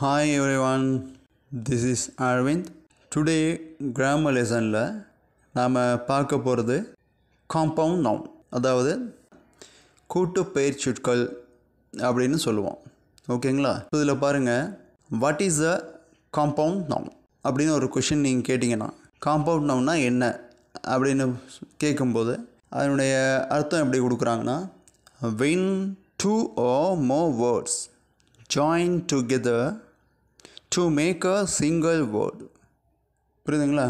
Hi everyone, this is Arvind. Today grammar லெசனில் நாம் பார்க்க போகிறது காம்பவுண்ட் நவுன் அதாவது கூட்டு பெயர் சொற்கள் அப்படின்னு சொல்லுவோம். ஓகேங்களா இதில் பாருங்கள் what is a compound noun அப்படின்னு ஒரு கொஷின் நீங்கள் கேட்டிங்கன்னா காம்பவுண்ட் நவுன்னா என்ன அப்படின்னு கேட்கும்போது அதனுடைய அர்த்தம் எப்படி கொடுக்குறாங்கன்னா when two or more words join together to make a single word புரியுதுங்களா?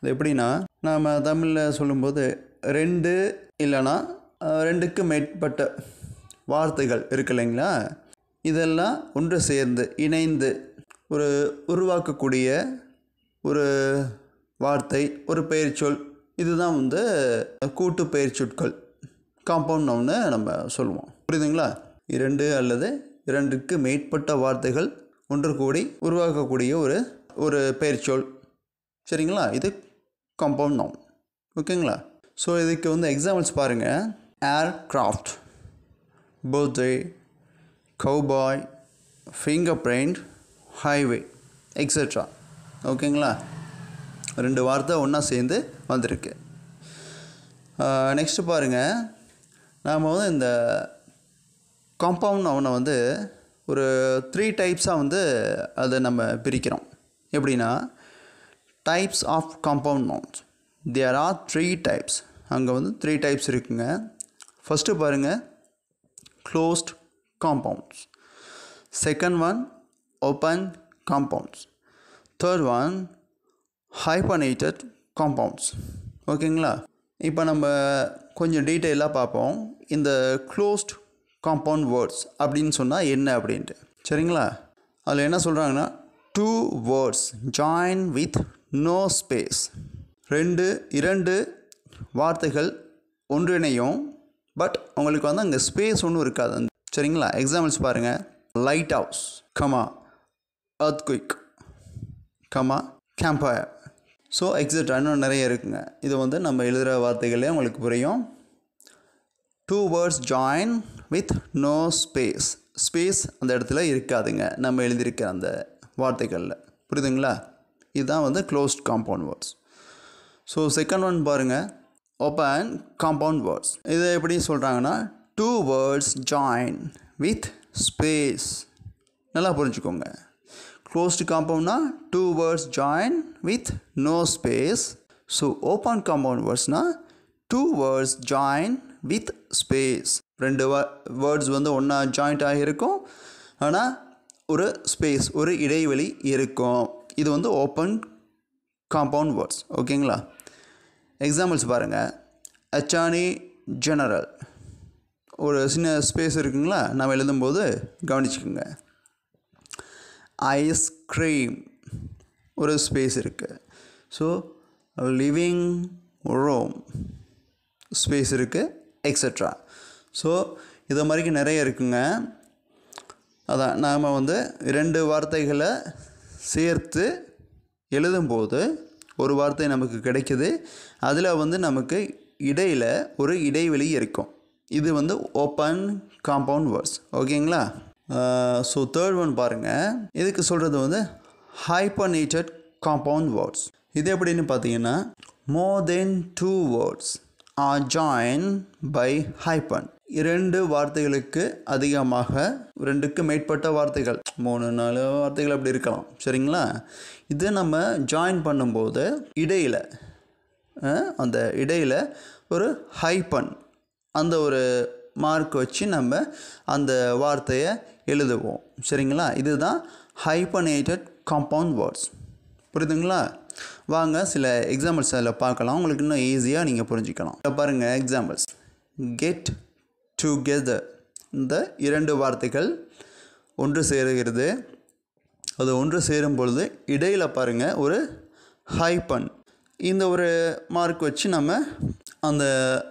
இது எப்படின்னா நாம் தமிழில் சொல்லும்போது ரெண்டு இல்லைன்னா ரெண்டுக்கு மேற்பட்ட வார்த்தைகள் இருக்கு இல்லைங்களா? இதெல்லாம் ஒன்று சேர்ந்து இணைந்து ஒரு உருவாக்கக்கூடிய ஒரு வார்த்தை ஒரு பெயர்ச்சொல் இதுதான் வந்து கூட்டு பெயர்ச்சொற்கள் காம்பவுண்ட் நவுன்னு நம்ம சொல்லுவோம். புரியுதுங்களா? இரண்டு அல்லது இரண்டுக்கு மேற்பட்ட வார்த்தைகள் ஒன்று கூடி உருவாக்கக்கூடிய ஒரு ஒரு பெயர்ச்சொல். சரிங்களா? இது காம்பவுண்ட் நவுன் ஓகேங்களா? ஸோ இதுக்கு வந்து எக்ஸாம்பிள்ஸ் பாருங்கள் aircraft birthday cowboy fingerprint highway etcetera ஓகேங்களா? ரெண்டு வார்த்தை ஒன்றா சேர்ந்து வந்திருக்கு. நெக்ஸ்ட்டு பாருங்கள் நாம் வந்து இந்த காம்பவுண்ட் அவனை வந்து ஒரு த்ரீ டைப்ஸாக வந்து அதை நம்ம பிரிக்கிறோம். எப்படின்னா types of compound nouns there are three types அங்கே வந்து த்ரீ டைப்ஸ் இருக்குங்க. ஃபஸ்ட்டு பாருங்கள் closed compounds second one open compounds third one hyphenated compounds ஓகேங்களா இப்போ நம்ம கொஞ்சம் டீட்டெயிலாக பார்ப்போம். இந்த க்ளோஸ்ட் காம்பவுண்ட் வேர்ட்ஸ் அப்படின்னு சொன்னால் என்ன அப்படின்ட்டு. சரிங்களா? அதில் என்ன சொல்கிறாங்கன்னா two words join with no space ரெண்டு இரண்டு வார்த்தைகள் ஒன்றிணையும் பட் உங்களுக்கு வந்து அங்கே ஸ்பேஸ் ஒன்றும் இருக்காது. அந்த சரிங்களா? எக்ஸாம்பிள்ஸ் பாருங்கள் lighthouse comma earthquake comma campfire so extra இன்னும் நிறைய இருக்குங்க. இது வந்து நம்ம எழுதுகிற வார்த்தைகளே உங்களுக்கு புரியும். Two words join with no space space அந்த இடத்துல இருக்காதுங்க. நம்ம எழுதியிருக்கிற அந்த வார்த்தைகளில். புரியுதுங்களா? இதுதான் வந்து closed compound words so second one பாருங்கள் ஓப்பன் காம்பவுண்ட் வேர்ட்ஸ் இதை எப்படி சொல்கிறாங்கன்னா two words join with space நல்லா புரிஞ்சுக்கோங்க. Closed காம்பவுண்ட்னா two words join with no space so open compound வேர்ட்ஸ்னால் two words join with space ரெண்டு வேர்ட்ஸ் வந்து ஒன்றா ஜாயிண்ட் ஆகியிருக்கும் ஆனால் ஒரு ஸ்பேஸ் ஒரு இடைவெளி இருக்கும். இது வந்து ஓப்பன் காம்பவுண்ட் வேர்ட்ஸ் ஓகேங்களா? எக்ஸாம்பிள்ஸ் பாருங்கள் அச்சானி ஜெனரல் ஒரு சின்ன ஸ்பேஸ் இருக்குங்களா? நம்ம எழுதும்போது கவனிச்சுக்கோங்க. ஐஸ்கிரீம் ஒரு ஸ்பேஸ் இருக்குது ஸோ லிவிங் ரோம் ஸ்பேஸ் இருக்குது எக்ஸட்ரா ஸோ இதை மாதிரிக்கு நிறைய இருக்குங்க. அதான் நாம் வந்து ரெண்டு வார்த்தைகளை சேர்த்து எழுதும்போது ஒரு வார்த்தை நமக்கு கிடைக்கிது. அதில் வந்து நமக்கு இடையில் ஒரு இடைவெளி இருக்கும். இது வந்து ஓப்பன் காம்பவுண்ட் வேர்ட்ஸ் ஓகேங்களா? ஸோ தேர்ட் ஒன் பாருங்கள் இதுக்கு சொல்கிறது வந்து ஹைப்பர்னேட்டட் காம்பவுண்ட் வேர்ட்ஸ் இது எப்படின்னு பார்த்தீங்கன்னா more than two words are join by hyphen இரண்டு வார்த்தைகளுக்கு அதிகமாக ரெண்டுக்கு மேற்பட்ட வார்த்தைகள். மூணு நாலு வார்த்தைகள் அப்படி இருக்கலாம். சரிங்களா? இது நம்ம ஜாயின் பண்ணும்போது இடையில் அந்த இடையில் ஒரு ஹைப்பன் அந்த ஒரு மார்க் வச்சு நம்ம அந்த வார்த்தையை எழுதுவோம். சரிங்களா? இதுதான் ஹைப்பனேட்டட் காம்பவுண்ட் வேர்ட்ஸ் புரியுதுங்களா? வாங்க சில எக்ஸாம்பிள்ஸ் அதில் பார்க்கலாம். உங்களுக்கு இன்னும் ஈஸியாக நீங்கள் புரிஞ்சுக்கலாம். இப்போ பாருங்கள் எக்ஸாம்பிள்ஸ் கெட் டுகெதர் இந்த இரண்டு வார்த்தைகள் ஒன்று சேருகிறது. அது ஒன்று சேரும் பொழுது இடையில் பாருங்கள் ஒரு ஹைப்பன் இந்த ஒரு மார்க் வச்சு நம்ம அந்த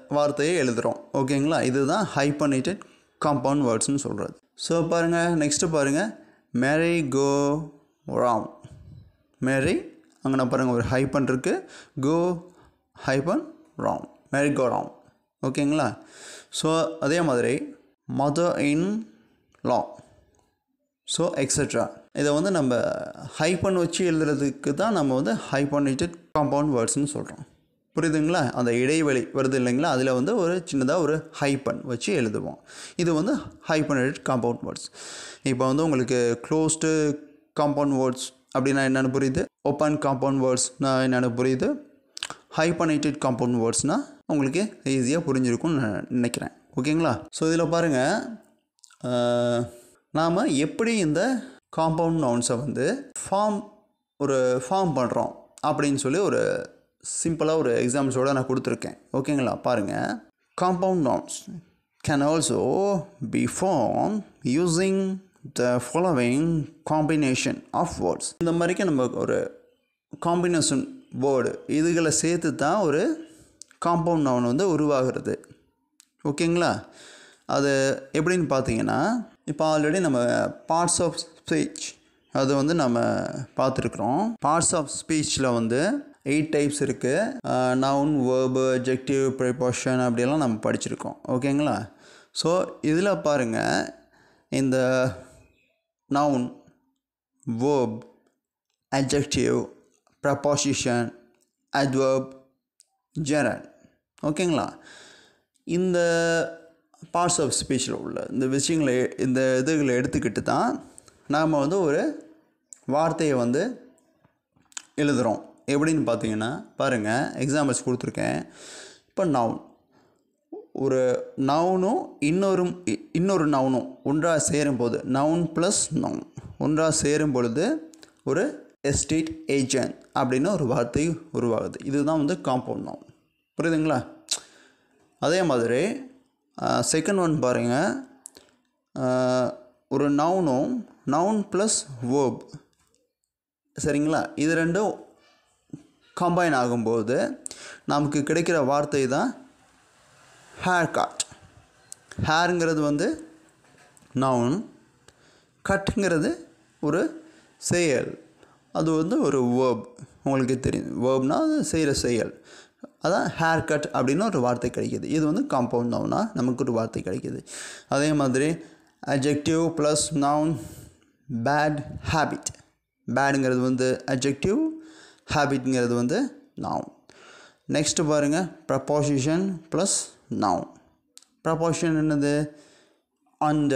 வார்த்தையை எழுதுகிறோம் ஓகேங்களா இதுதான் ஹைப்பனேட்டட் காம்பவுண்ட் வேர்ட்ஸ்னு சொல்கிறது ஸோ பாருங்கள் நெக்ஸ்ட்டு பாருங்கள் மேரி கோ ராம் மேரி அங்கே நான் பாருங்கள் ஒரு ஹைப்பன் இருக்குது go hyphen round merry go round ஓகேங்களா ஸோ அதே மாதிரி mother in law so extra இதை வந்து நம்ம ஹைப்பன் வச்சு எழுதுறதுக்கு தான் நம்ம வந்து ஹைப்பனேட்டட் காம்பவுண்ட் வேர்ட்ஸ்னு சொல்கிறோம் புரியுதுங்களா? அந்த இடைவெளி வருது இல்லைங்களா? அதில் வந்து ஒரு சின்னதாக ஒரு ஹைப்பன் வச்சு எழுதுவோம். இது வந்து ஹைப்பனேட்டட் காம்பவுண்ட் வேர்ட்ஸ் இப்போ வந்து உங்களுக்கு க்ளோஸ்டு காம்பவுண்ட் வேர்ட்ஸ் அப்படின்னா என்னென்னு புரியுது? ஓப்பன் காம்பவுண்ட் வேர்ட்ஸ்னால் என்னென்னு புரியுது? ஹைப்பனேட்டட் காம்பவுண்ட் வேர்ட்ஸ்னால் உங்களுக்கு ஈஸியாக புரிஞ்சிருக்கும்னு நான் நினைக்கிறேன். ஓகேங்களா ஸோ இதில் பாருங்கள் நாம் எப்படி இந்த காம்பவுண்ட் நவுன்ஸை வந்து ஃபார்ம் ஒரு ஃபார்ம் பண்ணுறோம் அப்படின்னு சொல்லி ஒரு சிம்பிளாக ஒரு எக்ஸாம்பிள்ஸோடு நான் கொடுத்துருக்கேன். ஓகேங்களா பாருங்கள் compound nouns can also be form using the following combination of words இந்த மாதிரிக்கு நம்ம ஒரு காம்பினேஷன் வேர்டு இதுகளை சேர்த்து தான் ஒரு காம்பவுண்ட் நவுன் வந்து உருவாகிறது. ஓகேங்களா? அது எப்படின்னு பார்த்தீங்கன்னா இப்போ ஆல்ரெடி நம்ம பார்ட்ஸ் ஆஃப் ஸ்பீச் அது வந்து நம்ம பார்த்துருக்குறோம். பார்ட்ஸ் ஆஃப் ஸ்பீச்சில் வந்து எயிட் டைப்ஸ் இருக்குது நவுன் வேர்பு அஜெக்டிவ் ப்ரிபாஷன் அப்படியெல்லாம் நம்ம படிச்சிருக்கோம். ஓகேங்களா? ஸோ இதில் பாருங்கள் இந்த noun verb adjective preposition adverb gerund. ஓகேங்களா? இந்த பார்ட்ஸ் ஆஃப் ஸ்பீச்சில் உள்ள இந்த விஷயங்களை இந்த இதுகளை எடுத்துக்கிட்டு தான் நாம் வந்து ஒரு வார்த்தையை வந்து எழுதுகிறோம் எப்படின்னு பார்த்தீங்கன்னா பாருங்கள் எக்ஸாம்பிள்ஸ் கொடுத்துருக்கேன். இப்போ நவுன் ஒரு நவுனும் இன்னொரு இ- இன்னொரு நவுனும் ஒன்றாக சேரும்போது நவுன் ப்ளஸ் நவுன் ஒன்றாக சேரும் பொழுது ஒரு எஸ்டேட் ஏஜென்ட் அப்படின்னு ஒரு வார்த்தை உருவாகுது. இதுதான் வந்து காம்பவுண்ட் நவுன் புரியுதுங்களா? அதே மாதிரி செகண்ட் ஒன் பாருங்கள் ஒரு நவுனும் நவுன் ப்ளஸ் வேர்ப் சரிங்களா? இது ரெண்டும் கம்பைன் ஆகும்போது நமக்கு கிடைக்கிற வார்த்தை தான் ஹேர் கட் ஹேருங்கிறது வந்து நவுன் கட்டுங்கிறது ஒரு செயல். அது வந்து ஒரு வேர்ப் உங்களுக்கு தெரியும். வேர்ப்னால் அது செய்கிற செயல். அதான் ஹேர் கட் அப்படின்னு ஒரு வார்த்தை கிடைக்கிது. இது வந்து காம்பவுண்ட் நவுனா நமக்கு ஒரு வார்த்தை கிடைக்கிது. அதே மாதிரி adjective plus noun bad habit பேடுங்கிறது வந்து அஜெக்டிவ் ஹேபிட்ங்கிறது வந்து நவுன் நெக்ஸ்ட் பாருங்கள் ப்ரப்போசிஷன் ப்ளஸ் நவுன் ப்ரப்போசிஷன் என்னது? அந்த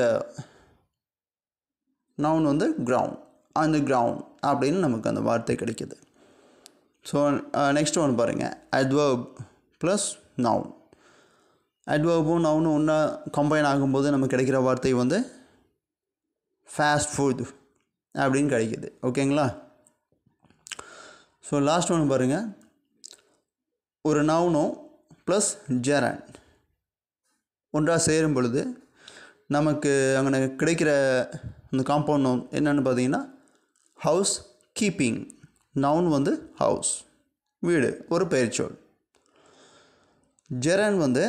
நவுன் வந்து கிரவுண்ட் அந்த கிரவுண்ட் அப்படின்னு நமக்கு அந்த வார்த்தை கிடைக்கிது. ஸோ நெக்ஸ்ட் ஒன்று பாருங்கள் அட்வர்ப் ப்ளஸ் நவுன் அட்வர்பும் நவுனும் ஒன்றா கம்பைன் ஆகும்போது நமக்கு கிடைக்கிற வார்த்தை வந்து ஃபாஸ்ட் ஃபுட் அப்படின்னு கிடைக்கிது. ஓகேங்களா ஸோ லாஸ்ட் ஒன்று பாருங்கள் ஒரு நவுனும் ப்ளஸ் ஜெரன் ஒன்றாக சேரும் பொழுது நமக்கு அங்கே கிடைக்கிற அந்த காம்பவுண்ட் என்னென்னு பார்த்தீங்கன்னா ஹவுஸ் கீப்பிங் நவுன் வந்து ஹவுஸ் வீடு ஒரு பெயர்ச்சொல். ஜெரன் வந்து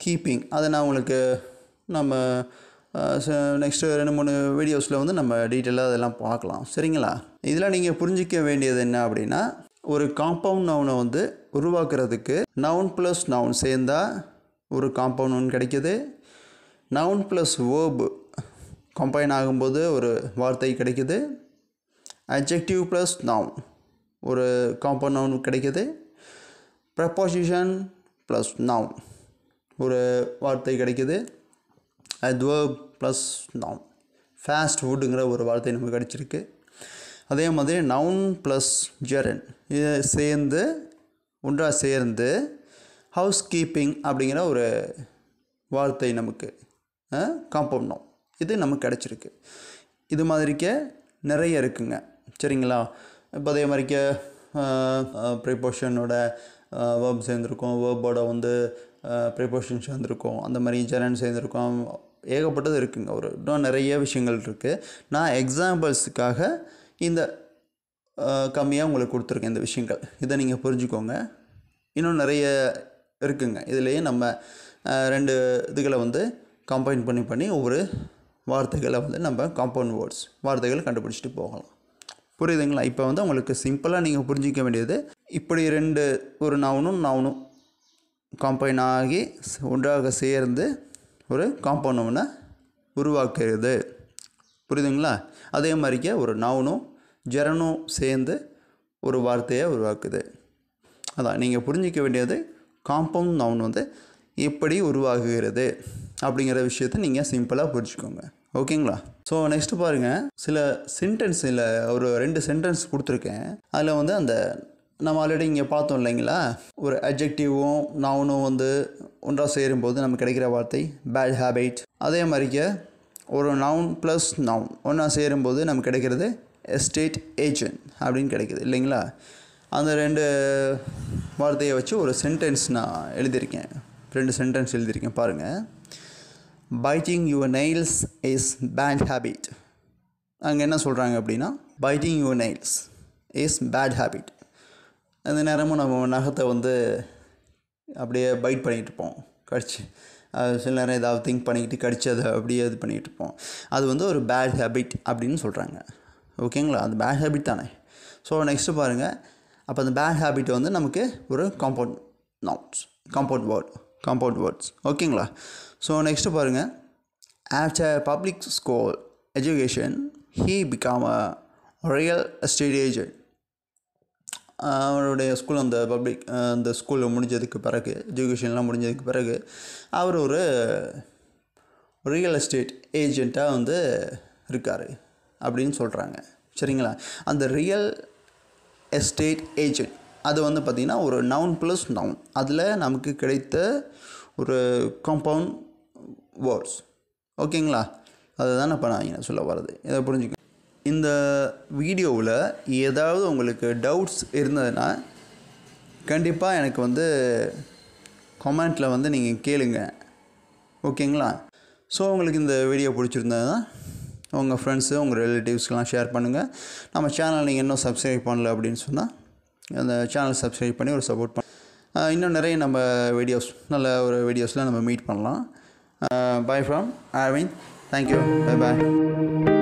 கீப்பிங். அதை நான் உங்களுக்கு நம்ம நெக்ஸ்ட்டு ரெண்டு மூணு வீடியோஸில் வந்து நம்ம டீட்டெயிலாக அதெல்லாம் பார்க்கலாம். சரிங்களா? இதில் நீங்கள் புரிஞ்சிக்க வேண்டியது என்ன அப்படின்னா ஒரு காம்பவுண்ட் நவுனை வந்து உருவாக்குறதுக்கு நவுன் ப்ளஸ் நவுன் சேர்ந்தால் ஒரு காம்பவுண்ட் நவுன் கிடைக்கிது. நவுன் ப்ளஸ் வேர்பு கம்பைன் ஆகும்போது ஒரு வார்த்தை கிடைக்கிது. அட்ஜெக்டிவ் ப்ளஸ் நவுன் ஒரு காம்பவுண்ட் நவுன் கிடைக்கிது. ப்ரப்போசிஷன் ப்ளஸ் நவுன் ஒரு வார்த்தை கிடைக்கிது. அத்வர்ப் ப்ளஸ் நவுன் ஃபேஸ்ட் ஃபுட்டுங்கிற ஒரு வார்த்தை நமக்கு கிடச்சிருக்கு. அதே மாதிரி நவுன் ப்ளஸ் ஜெரன் இது சேர்ந்து ஒன்றாக சேர்ந்து ஹவுஸ் கீப்பிங் அப்படிங்கிற ஒரு வார்த்தை நமக்கு காம்பவுண்ட் நவுன் இது நமக்கு கிடச்சிருக்கு. இது மாதிரிக்க நிறைய இருக்குங்க. சரிங்களா? இப்போ அதே மாதிரிக்க ப்ரிப்போஷனோட வேர்ப் சேர்ந்துருக்கோம். வேர்போட வந்து ப்ரிப்போஷன் சேர்ந்துருக்கோம். அந்த மாதிரி ஜெரன் சேர்ந்துருக்கும். ஏகப்பட்டது இருக்குங்க. ஒரு இன்னும் நிறைய விஷயங்கள் இருக்குது நான் எக்ஸாம்பிள்ஸுக்காக இந்த கம்மியாக உங்களுக்கு கொடுத்துருக்கேன் இந்த விஷயங்கள். இதை நீங்கள் புரிஞ்சுக்கோங்க. இன்னும் நிறைய இருக்குங்க. இதுலேயே நம்ம ரெண்டு இதுகளை வந்து கம்பைன் பண்ணி பண்ணி ஒவ்வொரு வார்த்தைகளை வந்து நம்ம காம்பவுண்ட் வேர்ட்ஸ் வார்த்தைகளை கண்டுபிடிச்சிட்டு போகலாம். புரியுதுங்களா? இப்போ வந்து உங்களுக்கு சிம்பிளாக நீங்கள் புரிஞ்சிக்க வேண்டியது இப்படி ரெண்டு ஒரு நவுனும் நவுனும் காம்பைன் ஆகி ஒன்றாக சேர்ந்து ஒரு காம்பவுண்ட் நவுனை உருவாக்குறது புரியுதுங்களா? அதே மாதிரிக்கே ஒரு நவுனும் ஜெரனும் சேர்ந்து ஒரு வார்த்தையை உருவாக்குது. அதான் நீங்கள் புரிஞ்சிக்க வேண்டியது காம்பவுண்ட் நவுன் வந்து எப்படி உருவாகுகிறது. அப்படிங்கிற விஷயத்தை நீங்கள் சிம்பிளாக புரிஞ்சுக்கோங்க. ஓகேங்களா? ஸோ நெக்ஸ்ட்டு பாருங்கள் சில சென்டென்ஸில் ஒரு ரெண்டு சென்டென்ஸ் கொடுத்துருக்கேன். அதில் வந்து அந்த நம்ம ஆல்ரெடி இங்கே பார்த்தோம் இல்லைங்களா? ஒரு அட்ஜெக்டிவும் நவுனும் வந்து ஒன்றாக சேரும்போது நமக்கு கிடைக்கிற வார்த்தை பேட் ஹேபிட் அதே மாதிரிக்க ஒரு நவுன் ப்ளஸ் நவுன் ஒன்றா சேரும்போது நமக்கு கிடைக்கிறது எஸ்டேட் ஏஜென்ட் அப்படின்னு கிடைக்கிது இல்லைங்களா? அந்த ரெண்டு வார்த்தையை வச்சு ஒரு சென்டென்ஸ் நான் எழுதியிருக்கேன். ரெண்டு சென்டென்ஸ் எழுதியிருக்கேன் பாருங்கள் biting your nails is bad habit அங்கே என்ன சொல்கிறாங்க அப்படின்னா biting your nails is bad habit அந்த நேரமும் நம்ம நகத்தை வந்து அப்படியே பைட் பண்ணிகிட்டு இருப்போம். கடிச்சு. சில நேரம் ஏதாவது திங்க் பண்ணிக்கிட்டு கடிச்சு அதை அப்படியே இது பண்ணிகிட்டு இருப்போம். அது வந்து ஒரு பேட் ஹேபிட் அப்படின்னு சொல்கிறாங்க ஓகேங்களா அது பேட் ஹேபிட் தானே? ஸோ நெக்ஸ்ட்டு பாருங்கள் அப்போ அந்த பேட் ஹேபிட் வந்து நமக்கு ஒரு compound nouns compound word compound words ஓகேங்களா ஸோ நெக்ஸ்ட்டு பாருங்கள் after public school education he become a real estate agent அவருடைய ஸ்கூல் அந்த பப்ளிக் அந்த ஸ்கூலில் முடிஞ்சதுக்கு பிறகு எஜுகேஷன்லாம் முடிஞ்சதுக்கு பிறகு அவர் ஒரு ரியல் எஸ்டேட் ஏஜெண்ட்டாக வந்து இருக்கார் அப்படின்னு சொல்கிறாங்க சரிங்களா? அந்த ரியல் எஸ்டேட் ஏஜென்ட் அது வந்து பார்த்திங்கன்னா ஒரு நவுன் ப்ளஸ் நவுன் அதில் நமக்கு கிடைத்த ஒரு காம்பவுண்ட் வேர்ட்ஸ் ஓகேங்களா? அதுதான் இப்போ நான் இங்கே சொல்ல வர்றது இதை புரிஞ்சுக்க இந்த வீடியோவில் ஏதாவது உங்களுக்கு டவுட்ஸ் இருந்ததுன்னா கண்டிப்பாக எனக்கு வந்து கமெண்ட்டில் வந்து நீங்கள் கேளுங்க. ஓகேங்களா? ஸோ உங்களுக்கு இந்த வீடியோ பிடிச்சிருந்ததுன்னா உங்கள் ஃப்ரெண்ட்ஸு உங்கள் ரிலேட்டிவ்ஸ்க்கெலாம் ஷேர் பண்ணுங்கள் நம்ம சேனல் நீங்கள் இன்னும் சப்ஸ்கிரைப் பண்ணல அப்படின்னு சொன்னால் அந்த சேனல் சப்ஸ்கிரைப் பண்ணி ஒரு சப்போர்ட் பண்ண. இன்னும் நிறைய நம்ம வீடியோஸ் நல்ல ஒரு வீடியோஸில் நம்ம மீட் பண்ணலாம். Bye from Aravind thank you bye bye